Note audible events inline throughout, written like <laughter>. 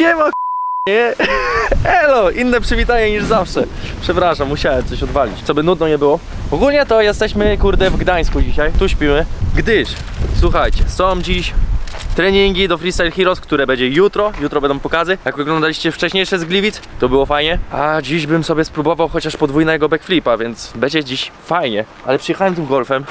Siema <laughs> nie? Elo, inne przywitanie niż zawsze. Przepraszam, musiałem coś odwalić, co by nudno nie było. Ogólnie to jesteśmy, kurde, w Gdańsku dzisiaj. Tu śpimy, gdyż, słuchajcie, są dziś treningi do Freestyle Heroes, które będzie jutro. Jutro będą pokazy. Jak oglądaliście wcześniejsze z Gliwic, to było fajnie. A dziś bym sobie spróbował chociaż podwójnego backflipa, więc będzie dziś fajnie. Ale przyjechałem tym golfem.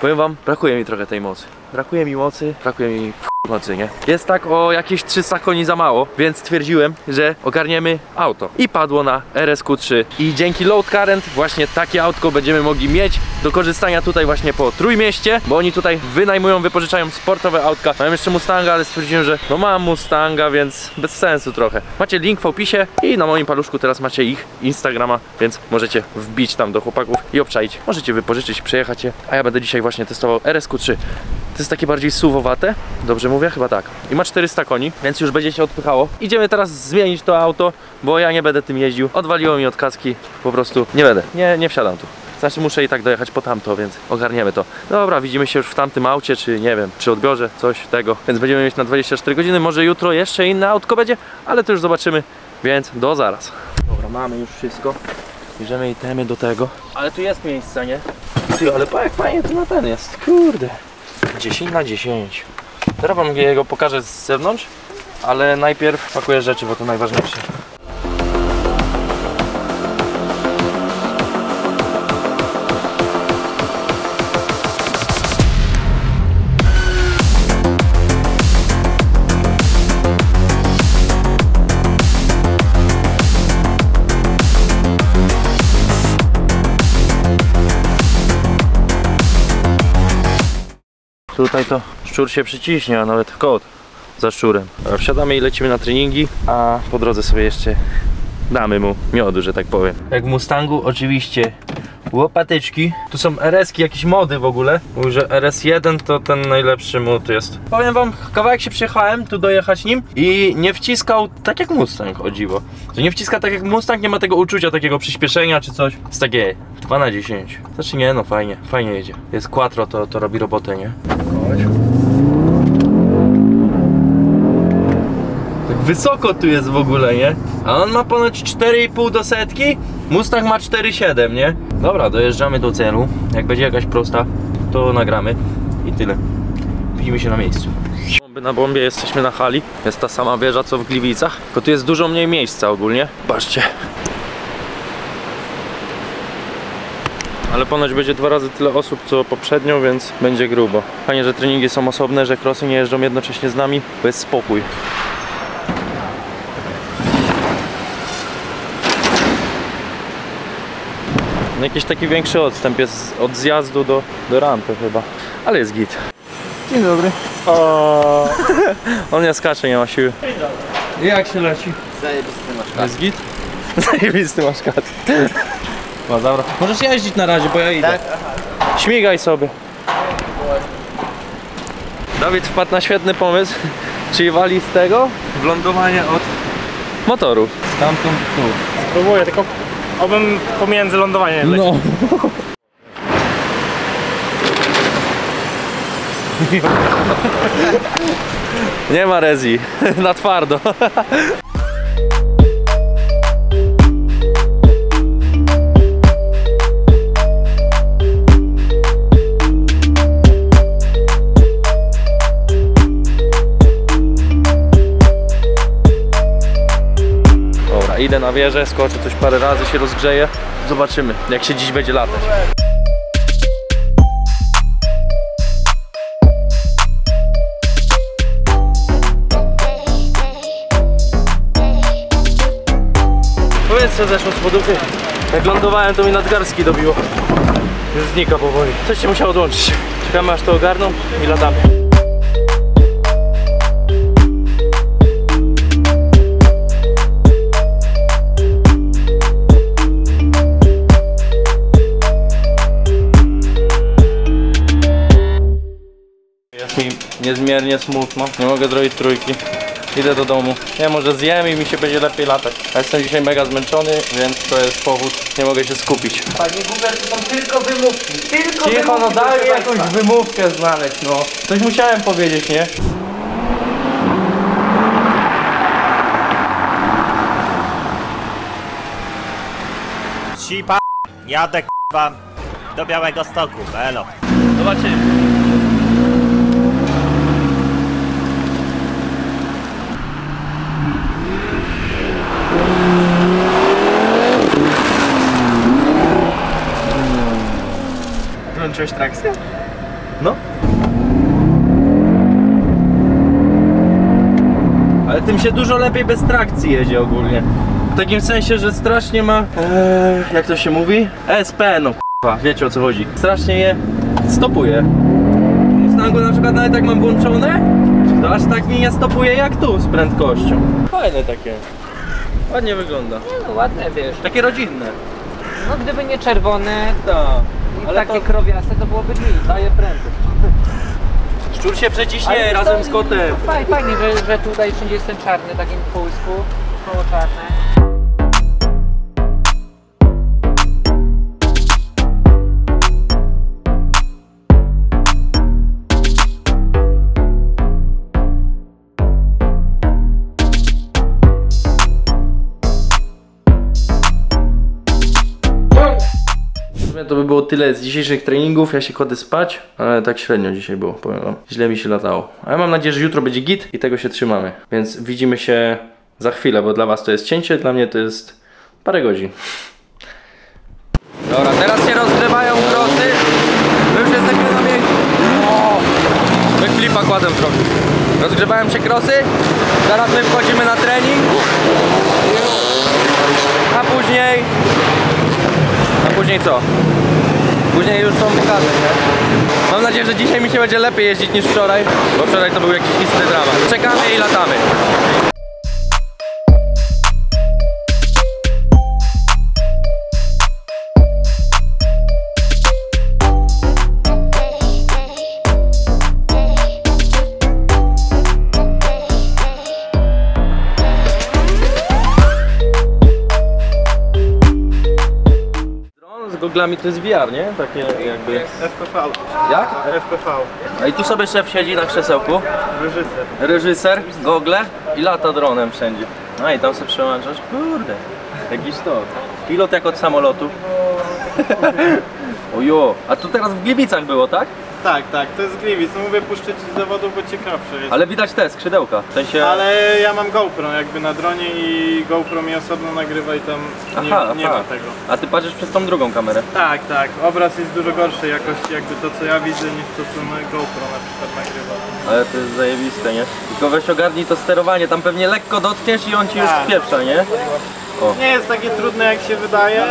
Powiem wam, brakuje mi trochę tej mocy. Brakuje mi mocy, brakuje mi mocy, nie? Jest tak o jakieś 300 koni za mało, więc stwierdziłem, że ogarniemy auto. I padło na RSQ3. I dzięki Load Current właśnie takie autko będziemy mogli mieć do korzystania tutaj właśnie po Trójmieście, bo oni tutaj wynajmują, wypożyczają sportowe autka. Mam jeszcze Mustanga, ale stwierdziłem, że no mam Mustanga, więc bez sensu trochę. Macie link w opisie i na moim paluszku teraz macie ich Instagrama, więc możecie wbić tam do chłopaków i obczaić. Możecie wypożyczyć, przejechać je, a ja będę dzisiaj właśnie testował RSQ3. To jest takie bardziej suwowate, dobrze mówię? Chyba tak. I ma 400 koni, więc już będzie się odpychało. Idziemy teraz zmienić to auto, bo ja nie będę tym jeździł. Odwaliło mi od kaski, po prostu nie będę, nie, nie wsiadam tu. Znaczy muszę i tak dojechać po tamto, więc ogarniemy to. Dobra, widzimy się już w tamtym aucie, czy nie wiem, przy odbiorze, coś tego. Więc będziemy mieć na 24 godziny, może jutro jeszcze inne autko będzie, ale to już zobaczymy, więc do zaraz. Dobra, mamy już wszystko. Bierzemy itemy do tego. Ale tu jest miejsce, nie? Ty, ale pa, jak fajnie tu na ten jest, kurde. 10 na 10. Teraz wam jego pokażę z zewnątrz, ale najpierw pakuję rzeczy, bo to najważniejsze. Tutaj to szczur się przyciśnie, a nawet kot za szczurem. Wsiadamy i lecimy na treningi, a po drodze sobie jeszcze damy mu miodu, że tak powiem. Jak w Mustangu oczywiście łopatyczki. Tu są RS-ki, jakieś mody w ogóle. Mówi, że RS1 to ten najlepszy mod jest. Powiem wam, kawałek się przyjechałem tu dojechać nim i nie wciskał tak jak Mustang, o dziwo. Że nie wciska tak jak Mustang, nie ma tego uczucia takiego przyspieszenia czy coś. Jest takie 2 na 10. Znaczy nie, no fajnie, fajnie jedzie. Jest quattro, to, to robi robotę, nie? Tak wysoko tu jest w ogóle, nie? A on ma ponoć 4,5 do setki, Mustang ma 4,7, nie? Dobra, dojeżdżamy do celu. Jak będzie jakaś prosta, to nagramy i tyle. Widzimy się na miejscu. Na bombie, jesteśmy na hali. Jest ta sama wieża co w Gliwicach, tylko tu jest dużo mniej miejsca ogólnie. Patrzcie. Ale ponoć będzie dwa razy tyle osób co poprzednio, więc będzie grubo. Fajnie, że treningi są osobne, że krosy nie jeżdżą jednocześnie z nami, bo jest spokój. No jakiś taki większy odstęp jest od zjazdu do, do rampy chyba. Ale jest git. Dzień dobry. O, <laughs> On nie skacze, nie ma siły. Jak się leci? Zajebisty masz Jest git? <laughs> Zajebisty masz kat. No dobra. Możesz jeździć na razie, bo ja idę. Tak? Śmigaj sobie. Dawid wpadł na świetny pomysł, czyli wali z tego w lądowanie od motoru. Stamtąd tu. Próbuję, tylko obym pomiędzy lądowaniem. No. <laughs> Nie ma rezi, <laughs> na twardo. Idę na wieżę, skoczę coś parę razy, się rozgrzeję. Zobaczymy, jak się dziś będzie latać. Powiedz co zeszło z podupy. Jak lądowałem to mi nadgarstki dobiło. Już znika powoli. Coś się musiało odłączyć. Czekamy aż to ogarną i latamy. niezmiernie smutno. Nie mogę zrobić trójki. Idę do domu. Nie, może zjem i mi się będzie lepiej latać. Ja jestem dzisiaj mega zmęczony, więc to jest powód. Nie mogę się skupić. Panie Google, to są tylko wymówki. Tylko Cicho, no wymówki, daj mi jakąś wymówkę znaleźć, no. Coś musiałem powiedzieć, nie? Sipa, jadę k***wa do Białego Stoku, elo. Zobaczymy. Włączyłeś trakcję? No. Ale tym się dużo lepiej bez trakcji jedzie ogólnie. W takim sensie, że strasznie ma. Eee, jak to się mówi? ESP, no k***a, wiecie o co chodzi. Strasznie je stopuje. Mustangu na przykład nawet jak mam włączone, to aż tak mi nie stopuje jak tu z prędkością. Fajne takie. Ładnie wygląda. No ładne wiesz. Takie rodzinne. No gdyby nie czerwone Tak. i Ale takie to krowiaste to byłoby git. daje prędkość. Szczur się przeciśnie razem co, z kotem. Fajnie, fajnie że, że tutaj wszędzie jest ten czarny, takim półsku, tyle z dzisiejszych treningów. Ja się kładę spać, ale tak średnio dzisiaj było, powiem wam. Źle mi się latało. Ale mam nadzieję, że jutro będzie git i tego się trzymamy. Więc widzimy się za chwilę, bo dla was to jest cięcie, dla mnie to jest parę godzin. Dobra, teraz się rozgrzewają krosy. My już jesteśmy na miejscu. O! Backflipa kładę trochę. Rozgrzewają się krosy. Zaraz my wchodzimy na trening. A później a później co? Później już są wykazy, nie? Mam nadzieję, że dzisiaj mi się będzie lepiej jeździć niż wczoraj, bo wczoraj to był jakiś istny dramat. Czekamy i latamy. Goglami to jest VR, nie? Takie jakby... FPV. Jak? FPV. A i tu sobie szef siedzi na krzesełku. Reżyser. reżyser, gogle i lata dronem wszędzie. No i tam sobie przełączasz, kurde, jakiś to. Pilot jak od samolotu. <laughs> Ojo, a tu teraz w Gliwicach było, tak? Tak, tak, to jest Gliwic. No mówię, puszczę ci z zawodu, bo ciekawsze jest. Ale widać te skrzydełka, w sensie... Ale ja mam GoPro jakby na dronie i GoPro mi osobno nagrywa i tam nie, Aha, nie aha. ma tego. A ty patrzysz przez tą drugą kamerę. Tak, tak. Obraz jest dużo gorszej jakości jakby to co ja widzę niż to co na GoPro na przykład nagrywa. Ale to jest zajebiste, nie? Tylko weź ogarnij to sterowanie, tam pewnie lekko dotkniesz i on ci już Tak. pieprza, nie? Nie jest takie trudne jak się wydaje.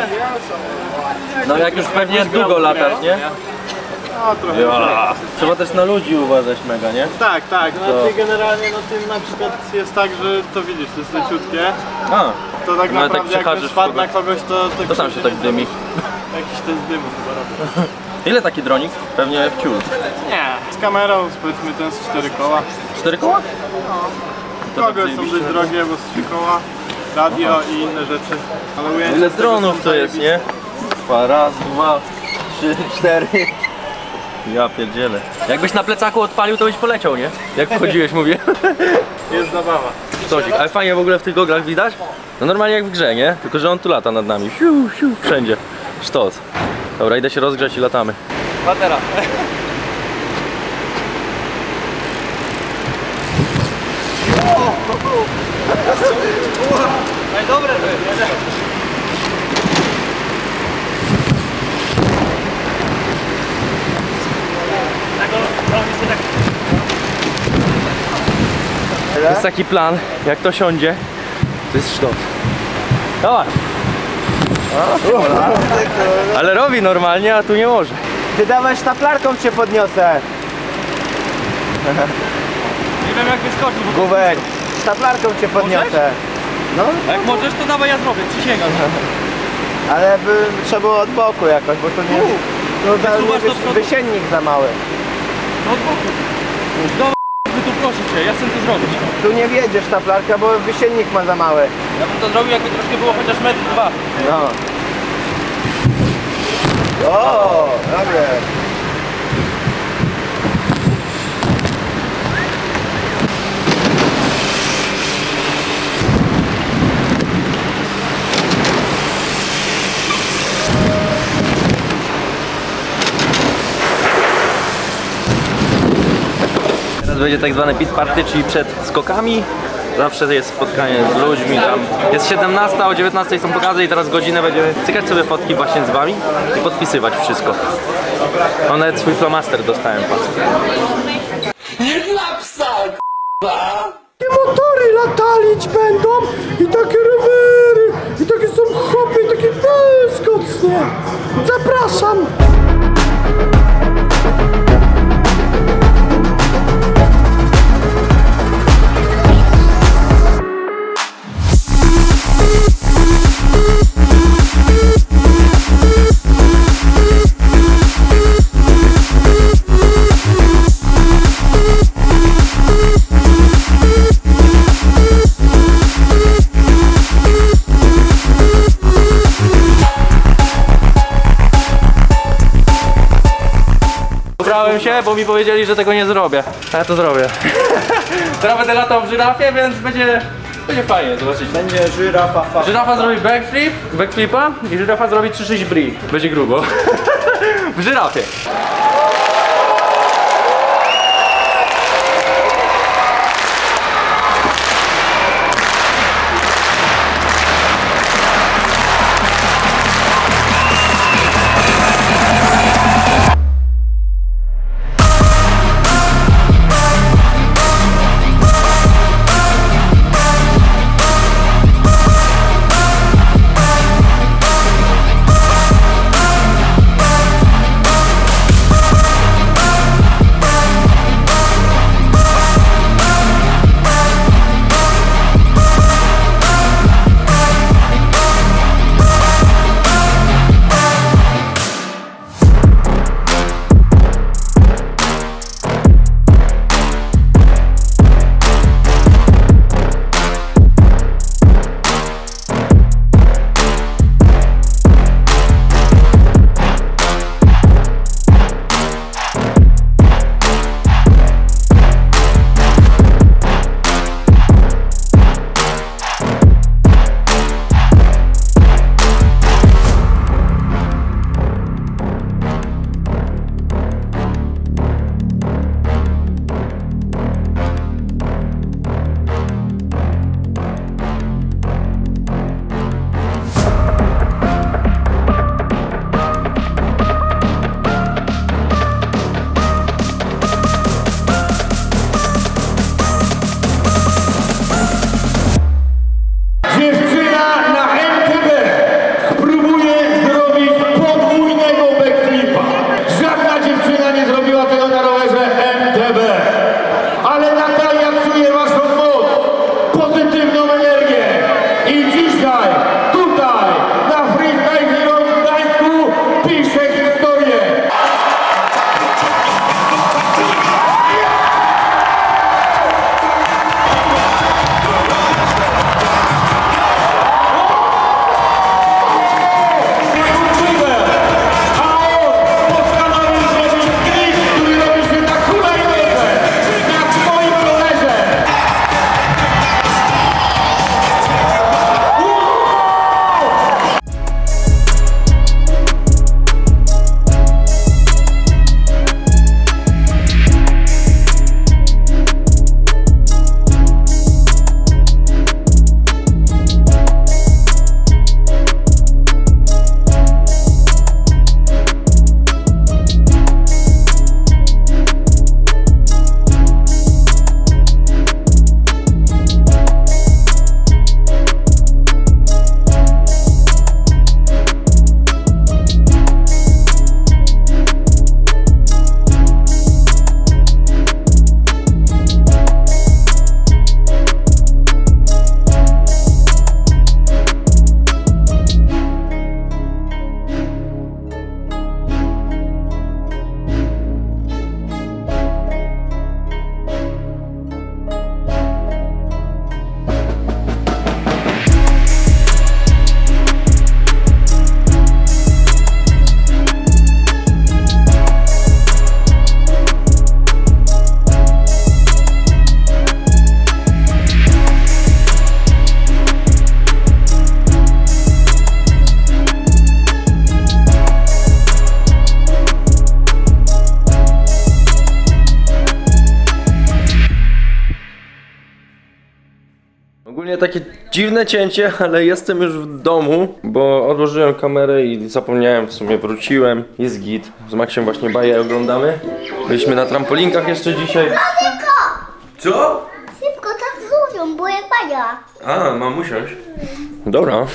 No jak już pewnie długo latasz, nie? No trochę. Ja. Trzeba też na ludzi uważać mega, nie? Tak, tak. No To- ty generalnie no tym na przykład jest tak, że to widzisz, to jest leciutkie. A, To tak No, ale tak naprawdę jak przechadzisz spadł na kogoś to... To, to tam się tak dymi. <laughs> Jakiś ten dymu chyba robi. <laughs> Ile taki dronik? Pewnie w ciul. Nie. Z kamerą powiedzmy ten z cztery koła. Cztery koła? To Kogle tak są dość drogie, bo z trzy koła. Radio i inne rzeczy. Ale Ile dronów to jest, nie? Dwa, raz, dwa, trzy, cztery. Ja pierdzielę. Jakbyś na plecaku odpalił, to byś poleciał, nie? Jak wchodziłeś, mówię. <laughs> Jest zabawa. Sztosik. Ale fajnie w ogóle w tych goglach widać. No normalnie jak w grze, nie? Tylko, że on tu lata nad nami. Siu, siu, wszędzie. Sztos. Dobra, idę się rozgrzać i latamy. Patera. <laughs> Najdobre to jest. To jest taki plan, jak to siądzie, to jest sztos. Dawaj. Ale robi normalnie, a tu nie może. Ty dawaj sztaplarką cię podniosę. Nie wiem jak wyskoczył, Gubek, sztaplarką cię podniosę. No, jak możesz to dawaj ja zrobię, przysięgam. ale by trzeba było od boku jakoś, bo to nie... No, do przodu. wysiennik za mały. No od boku. Cię, ja chcę to zrobić. Tu nie wiedzie sztaplarka, bo wysiennik ma za mały. Ja bym to zrobił jakby troszkę było chociaż metr dwa. No. O, dobre. Będzie tak zwane pit party, czyli przed skokami. Zawsze jest spotkanie z ludźmi tam. Jest 17, o 19 są pokazy i teraz godzinę będziemy cykać sobie fotki właśnie z wami i podpisywać wszystko. No nawet swój flomaster dostałem pas. motory latalić będą i takie rowery się, bo mi powiedzieli, że tego nie zrobię. A ja to zrobię. <laughs> Teraz będę latał w żyrafie, więc będzie, będzie fajnie, zobaczycie. Będzie żyrafa, fa. Żyrafa zrobi backflip, backflipa i żyrafa zrobi 3-6 bri. Będzie grubo. <laughs> w żyrafie. Ogólnie takie dziwne cięcie, ale jestem już w domu, bo odłożyłem kamerę i zapomniałem, w sumie wróciłem. Jest git. Z Maxiem właśnie baję oglądamy. Byliśmy na trampolinkach jeszcze dzisiaj. Co? Szybko tak zrobią, bo ja bania. A, mam usiąść. Dobra.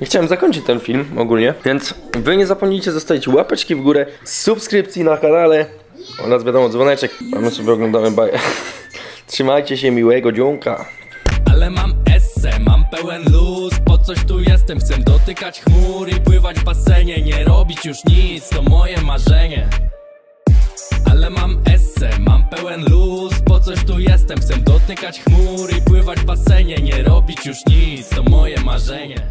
Nie chciałem zakończyć ten film ogólnie, więc wy nie zapomnijcie zostawić łapeczki w górę, subskrypcji na kanale oraz wiadomo dzwoneczek. A my sobie oglądamy baję. <laughs> Trzymajcie się, miłego dzionka. Ale mam pełen luz Po coś tu jestem, chcę dotykać chmur I pływać w basenie, nie robić już nic To moje marzenie. Ale mam esse, mam pełen luz Po coś tu jestem, chcę dotykać chmur I pływać w basenie, nie robić już nic To moje marzenie